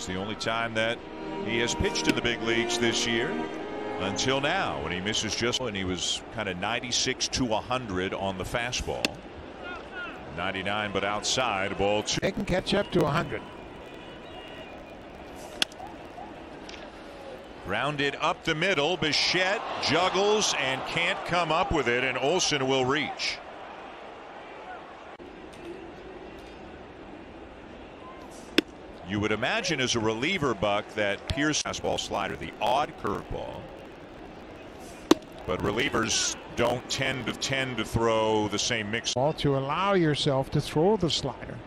It's the only time that he has pitched in the big leagues this year until now when he misses just and he was kind of 96 to 100 on the fastball 99 but outside ball two. They can catch up to 100. Grounded up the middle. Bichette juggles and can't come up with it, and Olson will reach. You would imagine as a reliever, Buck, that Pierce fastball slider, the odd curveball. But relievers don't tend to tend to throw the same mix. Ball to allow yourself to throw the slider.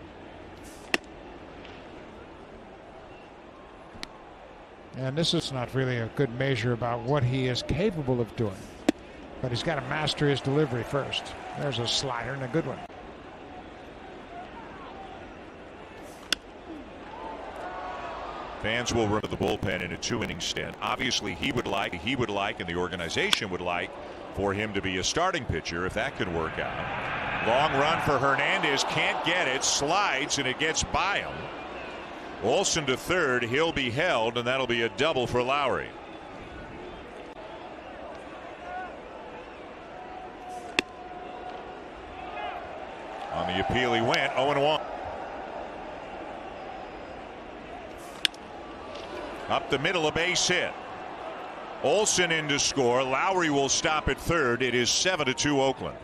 And this is not really a good measure about what he is capable of doing. But he's got to master his delivery first. There's a slider and a good one. Fans will remember the bullpen in a two inning stint. Obviously, he would like, he would like, and the organization would like for him to be a starting pitcher if that could work out. Long run for Hernandez, can't get it, slides, and it gets by him. Olson to third, he'll be held, and that'll be a double for Lowrie. On the appeal, he went 0 1. Up the middle, a base hit. Olson in to score. Lowrie will stop at third. It is 7 to 2 Oakland.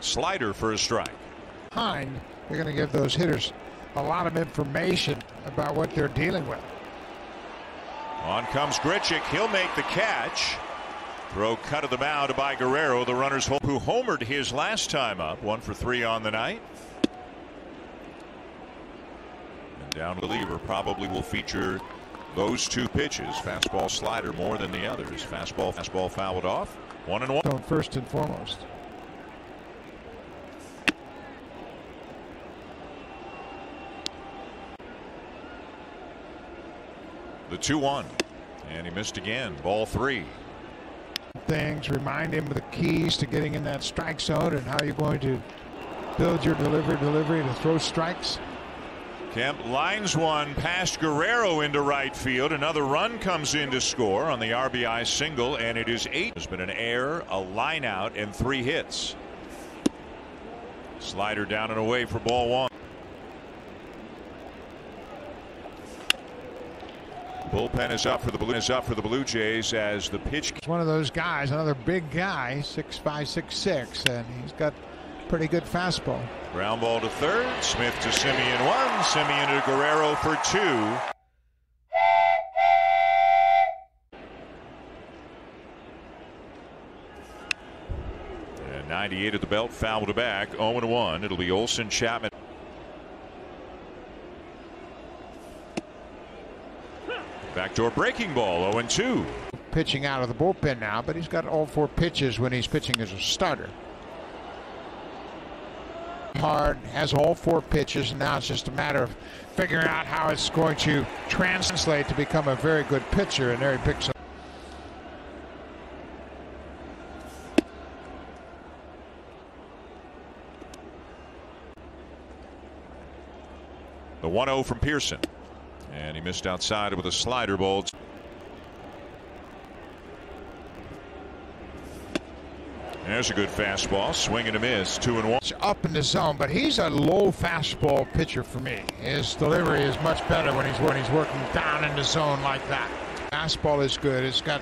Slider for a strike. Behind, you're going to give those hitters a lot of information about what they're dealing with. On comes Grichuk. He'll make the catch. Throw cut of the mound by Guerrero. The runners who homered his last time up. One for three on the night. And down reliever probably will feature those two pitches. Fastball slider more than the others. Fastball, fastball fouled off. One and one. First and foremost. The 2 1. And he missed again. Ball three. Things remind him of the keys to getting in that strike zone and how you're going to build your delivery delivery to throw strikes. Kemp lines one past Guerrero into right field. Another run comes in to score on the RBI single, and it is eight. There's been an error, a line out, and three hits. Slider down and away for ball one. Bullpen is up for the Blue is up for the Blue Jays as the pitch. One of those guys, another big guy, six five, six six, and he's got pretty good fastball. Ground ball to third. Smith to Semien one. Semien to Guerrero for two. And 98 at the belt, foul to back, 0 1. It'll be Olson Chapman. Backdoor breaking ball, 0 2. Pitching out of the bullpen now, but he's got all four pitches when he's pitching as a starter. Hard has all four pitches, and now it's just a matter of figuring out how it's going to translate to become a very good pitcher, and there he picks up. The 1 0 from Pearson. And he missed outside with a slider ball. There's a good fastball. Swing and a miss. Two and one. It's up in the zone, but he's a low fastball pitcher for me. His delivery is much better when he's when he's working down in the zone like that. Fastball is good. It's got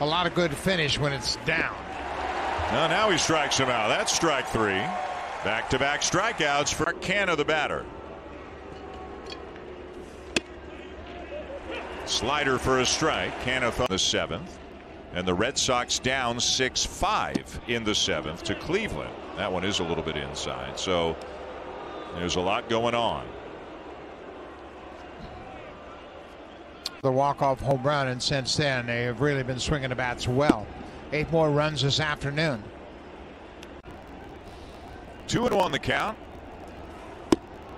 a lot of good finish when it's down. Now, now he strikes him out. That's strike three. Back to back strikeouts for Canha, the batter. Slider for a strike. Canha the seventh. And the Red Sox down 6 5 in the seventh to Cleveland. That one is a little bit inside. So there's a lot going on. The walk-off home run, and since then they have really been swinging the bats well. Eight more runs this afternoon. Two and one the count.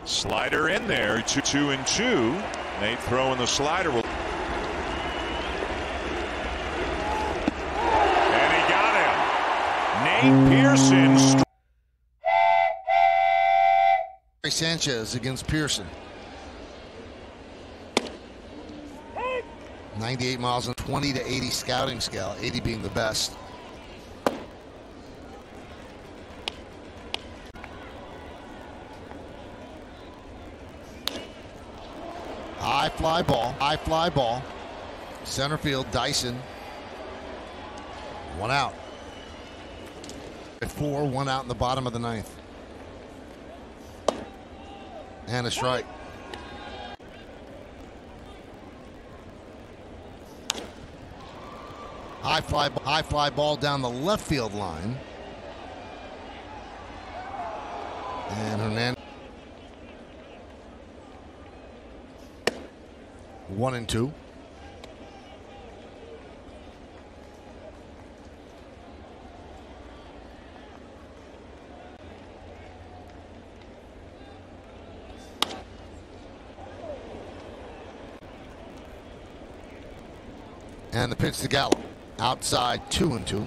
Slider in there, two, two and two. Nate throwing the slider. Will and he got him. Nate Pearson. Sanchez against Pearson. 98 miles and 20 to 80 scouting scale, 80 being the best. High fly ball, high fly ball. Center field, Dyson. One out. Four, one out in the bottom of the ninth. And a strike. High fly, high fly ball down the left field line. And Hernandez. One and two. And the pitch to Gallo. Outside, two and two.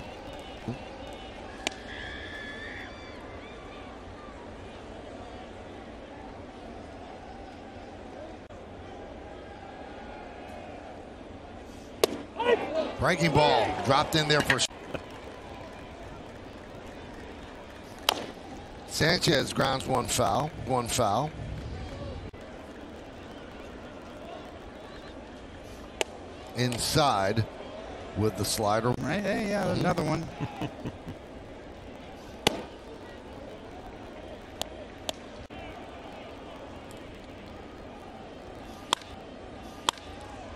Breaking ball dropped in there for Sanchez grounds one foul, one foul. Inside with the slider. Right, hey, yeah, another one.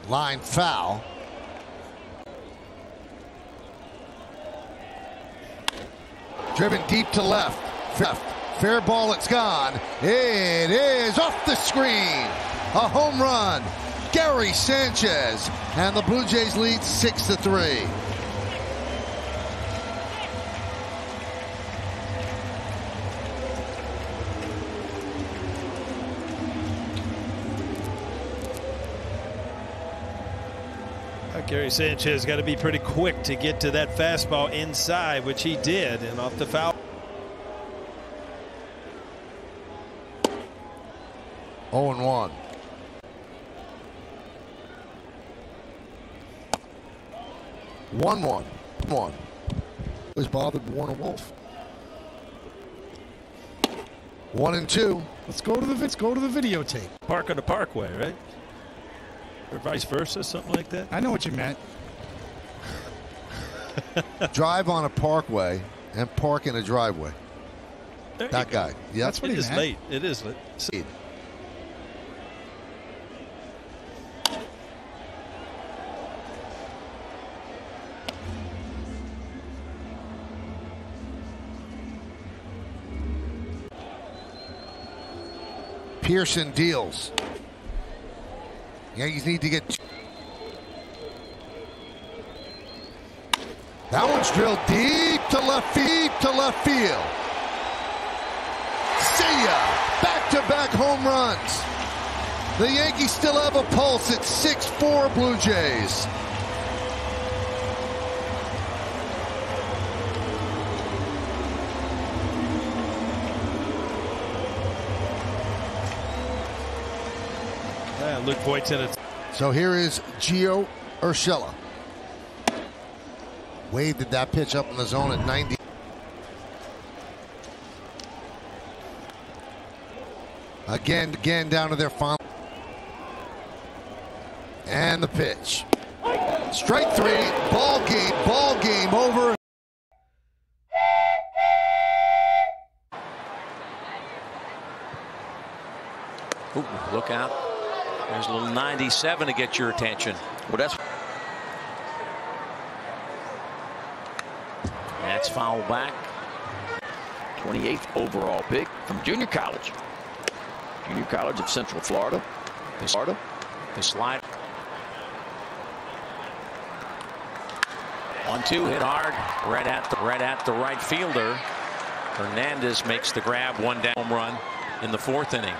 Line foul. Driven deep to left. Left. Fair ball, it's gone. It is off the screen. A home run. Gary Sanchez. And the Blue Jays lead 6 to 3. Uh, Gary Sanchez got to be pretty quick to get to that fastball inside, which he did, and off the foul. Oh and 1. One one. One. Was bothered Warner Wolf. One and two. Let's go to the let's go to the videotape. Park on the Parkway, right? Or vice versa, something like that. I know what you meant. Drive on a parkway and park in a driveway. There That guy. Yep. That's what It he is meant. late. It is late. Pearson deals. Yankees need to get. That one's drilled deep to left field, to left field. See ya! Back-to-back home runs. The Yankees still have a pulse at 6-4 Blue Jays. Luke Voit's in it. So here is Gio Urshela. Wade did that pitch up in the zone at 90. Again, again down to their final. And the pitch. Strike three. Ball game. Ball game over. Ooh, look out. There's a little 97 to get your attention. Well, that's That's foul back. 28th overall pick from junior college. Junior College of Central Florida. Florida. The slide. One two hit hard right at the right at the right fielder. Hernandez makes the grab one down home run in the fourth inning.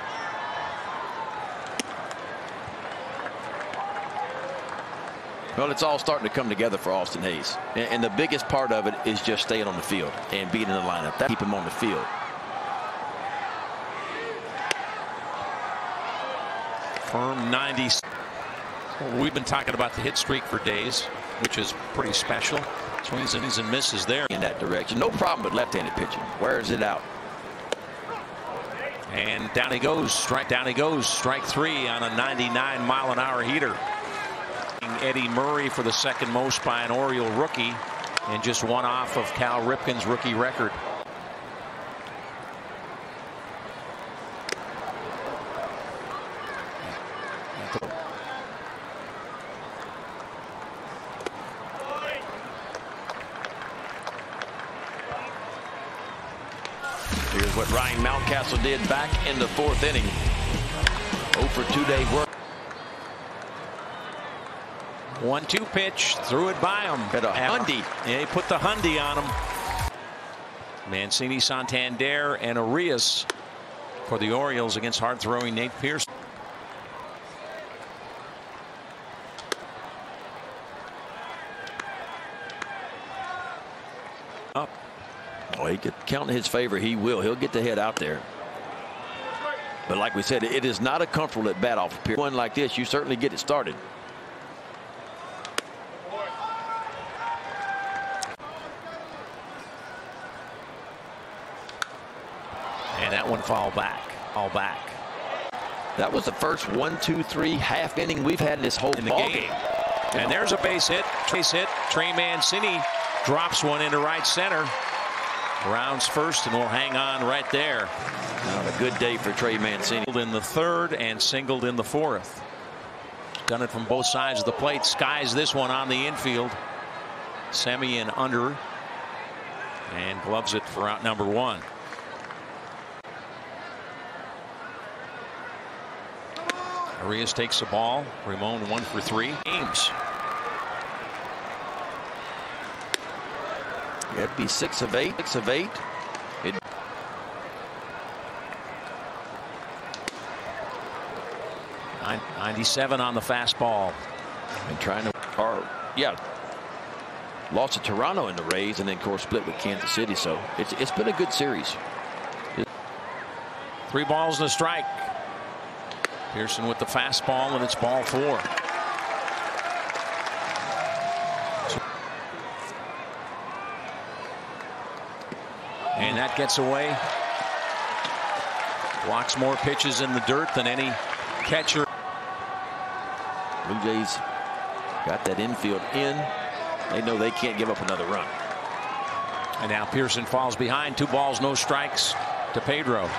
Well, it's all starting to come together for Austin Hays. And, and the biggest part of it is just staying on the field and being in the lineup. That keep him on the field. Firm 90. We've been talking about the hit streak for days, which is pretty special. Swings and and misses there in that direction. No problem with left-handed pitching. Wears it out. And down he goes. Strike down he goes. Strike three on a 99 mile an hour heater. Eddie Murray for the second most by an Oriole rookie and just one off of Cal Ripken's rookie record. Here's what Ryan Mountcastle did back in the fourth inning. 0 for two-day work. One two pitch threw it by him. Got a Hundy. Yeah, he put the Hundy on him. Mancini, Santander, and Urías for the Orioles against hard throwing Nate Pearson. Up. Oh, he could count in his favor. He will. He'll get the head out there. But like we said, it is not a comfortable at bat off One like this, you certainly get it started. And that one fall back. Fall back. That was the first one, two, three half inning we've had in this whole in the ball game. game. And there's a base hit. Base hit. Trey Mancini drops one into right center. Rounds first and will hang on right there. Not a good day for Trey Mancini. In the third and singled in the fourth. Done it from both sides of the plate. Skies this one on the infield. Semien under. And gloves it for out number one. Urías takes the ball. Ramon one for three. Ames. It'd be six of eight. Six of eight. It 97 on the fastball. and trying to or yeah lost to Toronto in the Rays and then of course split with Kansas City so it's it's been a good series Three balls and a strike. Pearson with the fastball and it's ball four. And that gets away. Blocks more pitches in the dirt than any catcher. Blue Jays got that infield in they know they can't give up another run And now Pearson falls behind. Two balls, no strikes to Pedro.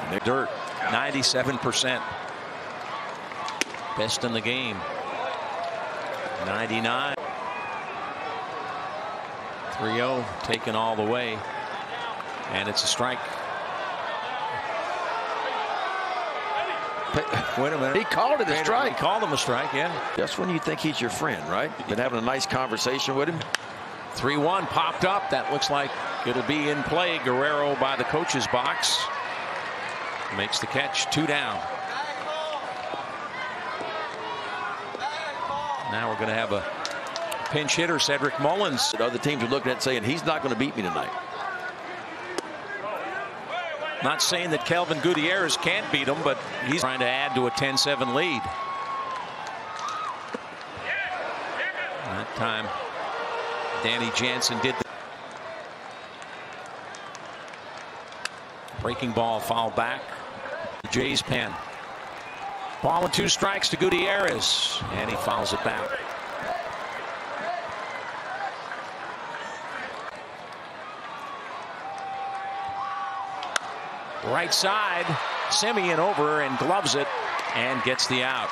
And the dirt, 97%. Best in the game. 99. 3-0 taken all the way. And it's a strike. Wait a minute. he called it a He strike called him a strike, yeah. just when you think he's your friend right been having a nice conversation with him 3-1 popped up. That looks like it'll be in play. Guerrero by the coach's box. Makes the catch. Two down. Now we're going to have a pinch hitter, Cedric Mullins. other teams are looking at saying he's not going to beat me tonight Not saying that Kelvin Gutierrez can't beat him, but he's trying to add to a 10-7 lead. That time, Danny Jansen did the breaking ball foul back. Jays pen. Ball and two strikes to Gutierrez, and he fouls it back. Right side, Semien over and gloves it and gets the out.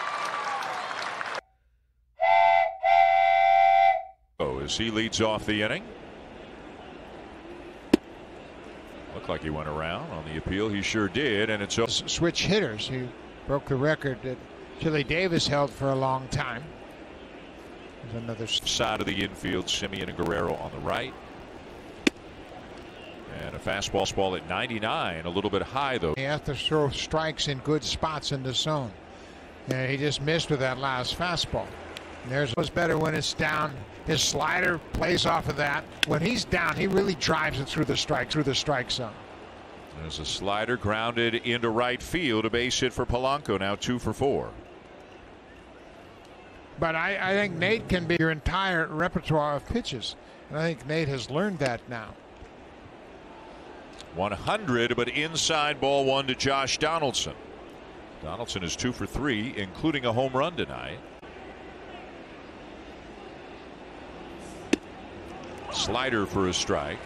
Oh, as he leads off the inning. Looked like he went around on the appeal. He sure did, and it's Switch hitters. He broke the record that Chili Davis held for a long time. There's another side of the infield. Semien and Guerrero on the right. And a fastball ball at 99, a little bit high though. He has to throw strikes in good spots in the zone. And he just missed with that last fastball. There's was better when it's down. His slider plays off of that. When he's down, he really drives it through the strike, through the strike zone. There's a slider grounded into right field. A base hit for Polanco. Now two for four. But I, I think Nate can be your entire repertoire of pitches. And I think Nate has learned that now. 100, but inside ball one to Josh Donaldson. Donaldson is two for three, including a home run tonight. Slider for a strike.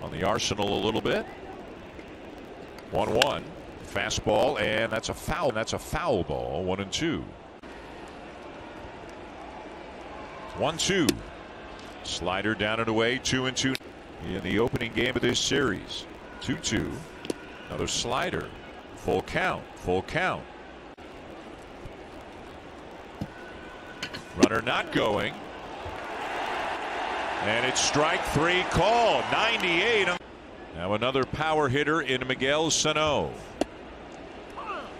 On the arsenal a little bit. 1 1. Fastball, and that's a foul. That's a foul ball. One and two. 1 2. Slider down and away. Two and two in the opening game of this series. 2 2. Another slider. Full count. Full count. Runner not going. And it's strike three call. 98. Now another power hitter in Miguel Sano.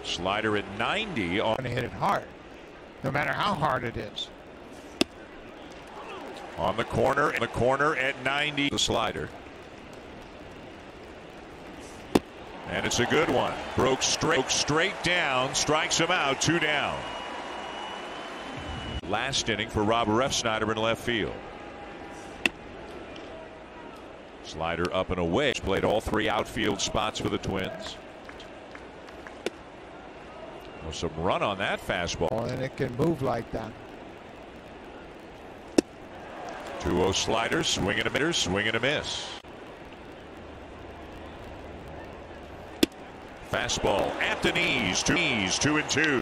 Slider at 90 on And hit it hard, no matter how hard it is. on the corner. In the corner at 90. The slider. And it's a good one. Broke straight, straight down, strikes him out, two down. Last inning for Rob Refsnyder in left field. Slider up and away. Played all three outfield spots for the Twins. Oh, some run on that fastball. And it can move like that. 2-0 slider, swing and a miss, swing and a miss. Fastball at the knees, two knees, two and two.